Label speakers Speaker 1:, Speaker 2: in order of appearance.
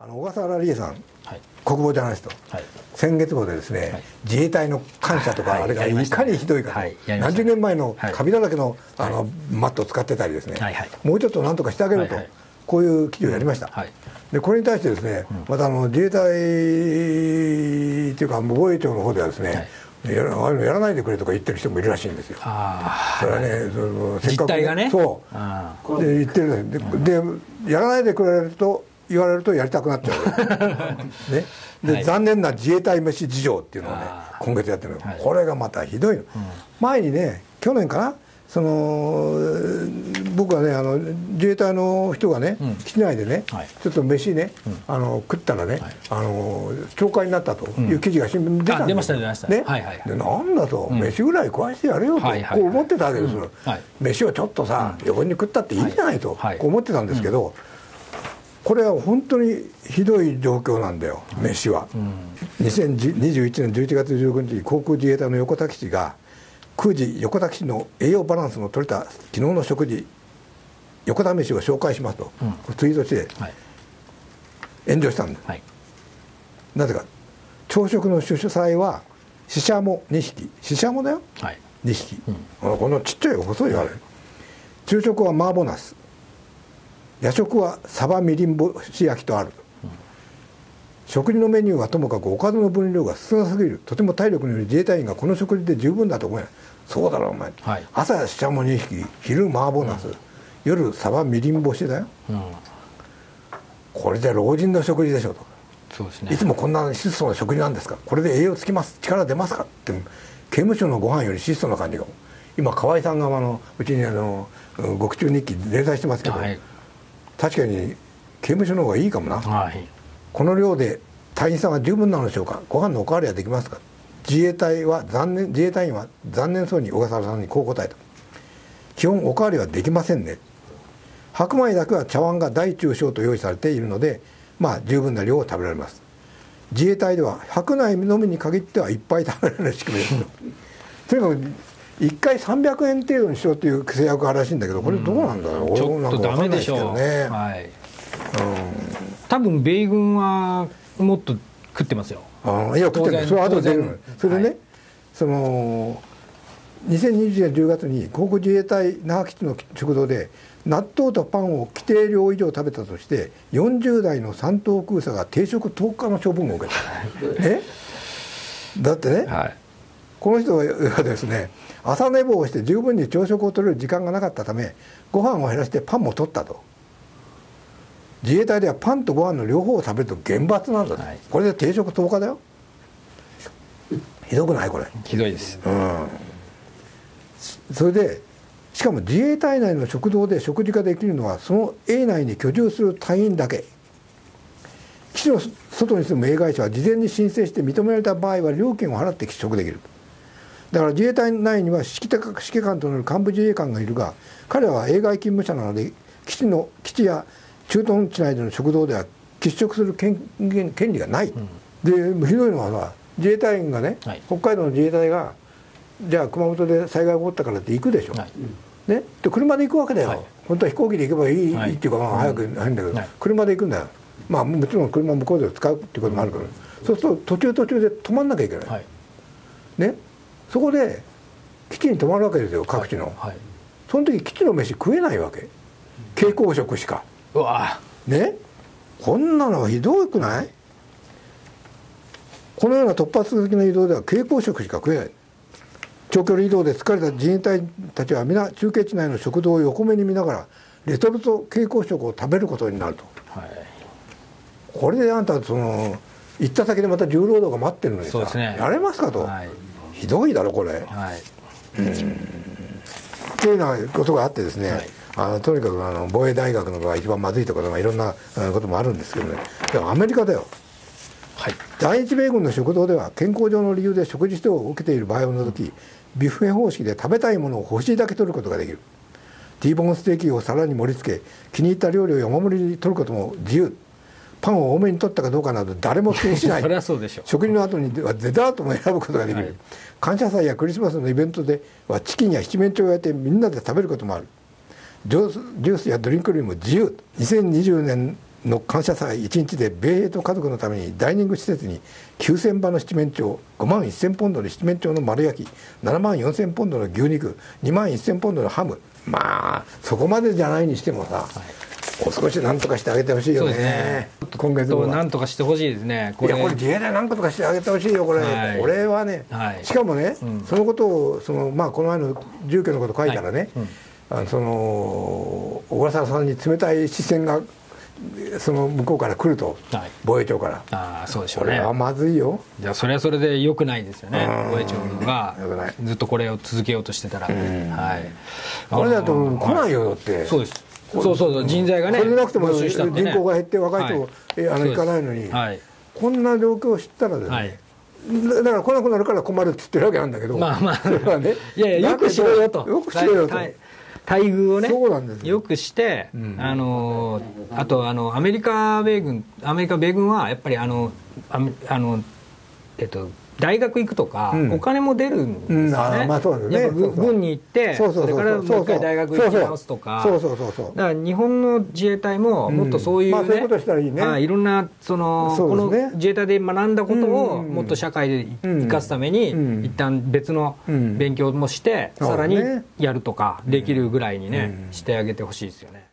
Speaker 1: あの小笠原理恵さん、
Speaker 2: はい。
Speaker 1: 国防ジャーナリスト、
Speaker 2: はい。
Speaker 1: 先月号でですね、
Speaker 2: はい。
Speaker 1: 自衛隊の感謝とか、
Speaker 2: はい。
Speaker 1: あれがいかにひどいか何十年前の
Speaker 2: はい。
Speaker 1: カビだらけの,、あのマットを使ってたりですね、もうちょっとなんとかしてあげると、こういう記事をやりました、
Speaker 2: はい。
Speaker 1: でこれに対してですね、またあの自衛隊っていうか防衛庁の方ではですね、やらあのやらないでくれとか言ってる人もいるらしいんですよ。
Speaker 2: あ
Speaker 1: それはね、そのせっ
Speaker 2: 実
Speaker 1: かく
Speaker 2: ね
Speaker 1: そう。
Speaker 2: あ
Speaker 1: で言ってるででやらないでくれると言われるとやりたくなっちゃう ね。で、
Speaker 2: はい。
Speaker 1: 残念な自衛隊飯事情っていうのをね今月やってるの、
Speaker 2: はい。
Speaker 1: これがまたひどいの、前にね去年かな？その僕はねあの自衛隊の人がね、
Speaker 2: うん。
Speaker 1: 基地内でね、
Speaker 2: はい。
Speaker 1: ちょっと飯ね、あの食ったらね、あの懲戒になったという記事が新聞に出たんですよ。
Speaker 2: あ出ました出ました。
Speaker 1: ね、
Speaker 2: はいはいはい。
Speaker 1: でなんだと、飯ぐらい食わしてやれよと、
Speaker 2: はいはいはい。
Speaker 1: こう思ってたわけですよ、
Speaker 2: はい。
Speaker 1: 飯をちょっとさ、横に食ったっていいじゃないと、
Speaker 2: はい。はい。
Speaker 1: こう思ってたんですけど、これは本当にひどい状況なんだよ、飯は。2021年11月15日、航空自衛隊の横田基地が、空時横田基地の栄養バランスの取れた昨日の食事、横田飯を紹介しますと、ツイートして
Speaker 2: はい。
Speaker 1: 炎上したんだ。
Speaker 2: はい。
Speaker 1: なぜか、朝食の主菜は、ししゃも2匹、ししゃもだよ。
Speaker 2: はい。
Speaker 1: 2匹、あのこのちっちゃい細いあれ。昼食は麻婆ナス夜食はサバみりん干し焼きとある、食事のメニューはともかくおかずの分量が少なすぎる。とても体力のより自衛隊員がこの食事で十分だと思えない。そうだろお前、
Speaker 2: はい。
Speaker 1: 朝ししゃも2匹昼麻婆ナス、夜サバみりん干しだよ。
Speaker 2: うん。
Speaker 1: これじゃ老人の食事でしょと。
Speaker 2: そうですね。
Speaker 1: いつもこんな質素な食事なんですか。これで栄養つきます。力出ますか。って刑務所のご飯より質素な感じが。今河合さんがあのうちにあのうん獄中日記連載してますけど、
Speaker 2: はい
Speaker 1: 確かに刑務所の方がいいかもな。
Speaker 2: はい。
Speaker 1: この量で隊員さんは十分なのでしょうか。ご飯のおかわりはできますか。自衛隊は残念自衛隊員は残念そうに小笠原さんにこう答えた。基本おかわりはできませんね。白米だけは茶碗が大中小と用意されているのでまあ十分な量を食べられます。自衛隊では白米のみに限ってはいっぱい食べられる仕組みですとにかく1回300円程度にしようという制約があるらしいんだけどこれどうなんだろう、
Speaker 2: ち
Speaker 1: 俺もなん
Speaker 2: ょっとダメでしょう。
Speaker 1: ね、
Speaker 2: はい。多分米軍はもっと食ってますよ。
Speaker 1: ああいや食ってる。それは後で出るのそれでね、
Speaker 2: はい。
Speaker 1: その2020年10月に航空自衛隊那覇基地の食堂で納豆とパンを規定量以上食べたとして40代の三等空佐が停職10日の処分を受けた。え？だってね、
Speaker 2: はい
Speaker 1: この人はですね朝寝坊をして十分に朝食を取れる時間がなかったためご飯を減らしてパンも取ったと。自衛隊ではパンとご飯の両方を食べると厳罰なんだと、
Speaker 2: はい。
Speaker 1: これで定食10日だよ。ひどくない？これ。
Speaker 2: ひどいです。
Speaker 1: うん。それでしかも自衛隊内の食堂で食事ができるのはその営内に居住する隊員だけ。基地の外に住む営外者は事前に申請して認められた場合は料金を払って喫食できるだから自衛隊内には指揮官となる幹部自衛官がいるが彼らは営外勤務者なので基地の基地や駐屯地内での食堂では喫食する権限権利がない、でひどいのはさ自衛隊員がね、
Speaker 2: はい。
Speaker 1: 北海道の自衛隊がじゃあ熊本で災害が起こったからって行くでしょ、
Speaker 2: はい。
Speaker 1: ね、で車で行くわけだよ、
Speaker 2: はい。
Speaker 1: 本当は飛行機で行けばいい,、
Speaker 2: はい。
Speaker 1: いいっていうか、まあ、早くないんだけど、
Speaker 2: はい。
Speaker 1: 車で行くんだよ。まあもちろん車向こうで使うっていうこともあるから、そうすると途中途中で止まんなきゃいけない。ねそこで基地に泊まるわけですよ各地の、
Speaker 2: はい。
Speaker 1: その時基地の飯食えないわけ。蛍光食しか。
Speaker 2: うわ。
Speaker 1: ね？こんなのはひどくない？このような突発的な移動では蛍光食しか食えない。長距離移動で疲れた自衛隊たちは皆中継地内の食堂を横目に見ながらレトルト蛍光食を食べることになると。
Speaker 2: はい。
Speaker 1: これであんたその行った先でまた重労働が待ってるのにさ、
Speaker 2: ね。
Speaker 1: やれますかと、
Speaker 2: はい
Speaker 1: ひどいだろこれ、
Speaker 2: はい。
Speaker 1: っていうようなことがあってですね、
Speaker 2: はい。
Speaker 1: あのとにかくあの防衛大学のが一番まずいとかいろんなうんこともあるんですけどね。でもアメリカだよ。
Speaker 2: はい。
Speaker 1: 第一米軍の食堂では健康上の理由で食事指導を受けている場合を除きビュッフェ方式で食べたいものを欲しいだけ取ることができる。ティーボーンステーキを皿に盛り付け気に入った料理を山盛りに取ることも自由パンを多めに取ったかどうかなど誰も気にしない。
Speaker 2: そりゃそうでしょう。
Speaker 1: 食事の後にはデザートも選ぶことができる、
Speaker 2: はい。
Speaker 1: 感謝祭やクリスマスのイベントではチキンや七面鳥を焼いてみんなで食べることもある。ジュースジュースやドリンク類も自由。2020年の感謝祭1日で米兵と家族のためにダイニング施設に9000羽の七面鳥5万1000ポンドの七面鳥の丸焼き7万4000ポンドの牛肉2万1000ポンドのハム。まあそこまでじゃないにしてもさ、もう少しなんとかしてあげてほしいよね。
Speaker 2: ね。
Speaker 1: 今月
Speaker 2: と
Speaker 1: も
Speaker 2: なんとかしてほしいですね。これ。
Speaker 1: いやこれ自衛隊なんとかしてあげてほしいよこれ、
Speaker 2: はい。
Speaker 1: これはね、
Speaker 2: はい。
Speaker 1: しかもね、
Speaker 2: うん。
Speaker 1: そのことをその、まあ、この前の住居のこと書いたらね、
Speaker 2: はい。うん
Speaker 1: あのその小笠原さんに冷たい視線がその向こうから来ると、
Speaker 2: はい。
Speaker 1: 防衛庁から。
Speaker 2: ああそうでしょうね。
Speaker 1: これはまずいよ。
Speaker 2: じゃあそれはそれで良くないですよね。
Speaker 1: うん。
Speaker 2: 防衛庁が。ずっとこれを続けようとしてたら。はい。
Speaker 1: これだと来ないよだって、
Speaker 2: そうですそうそうそう人材がね
Speaker 1: それでなくても
Speaker 2: 募
Speaker 1: 人口が減って若い人、
Speaker 2: はい。
Speaker 1: えあの行かないのに、
Speaker 2: はい。
Speaker 1: こんな状況を知ったらですね、
Speaker 2: はい。
Speaker 1: だだから来なくなるから困るって言ってるわけなんだけど、
Speaker 2: まあまあ
Speaker 1: それはね。
Speaker 2: いやいやよくしろよと。
Speaker 1: よくしろよと、
Speaker 2: 待待遇をね
Speaker 1: そうなんですよ。
Speaker 2: よくして、
Speaker 1: ん。
Speaker 2: あのあとあのアメリカ米軍アメリカ米軍はやっぱりあのあのえっと大学行くとか、
Speaker 1: うん。
Speaker 2: お金も出るんですよね、
Speaker 1: まあそうね。
Speaker 2: 軍に行って
Speaker 1: そ
Speaker 2: れからもう一回大学行き直すとか。
Speaker 1: そうそうそうそう。
Speaker 2: だから日本の自衛隊ももっとそういう、ね
Speaker 1: そういうことしたらいいね。
Speaker 2: はいいろんなそのこの自衛隊で学んだことを
Speaker 1: うん。
Speaker 2: もっと社会で
Speaker 1: うん
Speaker 2: 生かすために、
Speaker 1: うん。
Speaker 2: 一旦別の
Speaker 1: うん。
Speaker 2: 勉強もして、さらにやるとかできるぐらいにね、
Speaker 1: うん。
Speaker 2: してあげてほしいですよね。